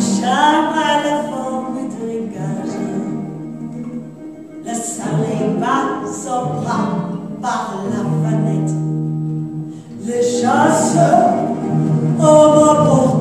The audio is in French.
charme à la forme d'un gage. Le soleil bat son bras par la fenêtre. Les chasseurs, au oh,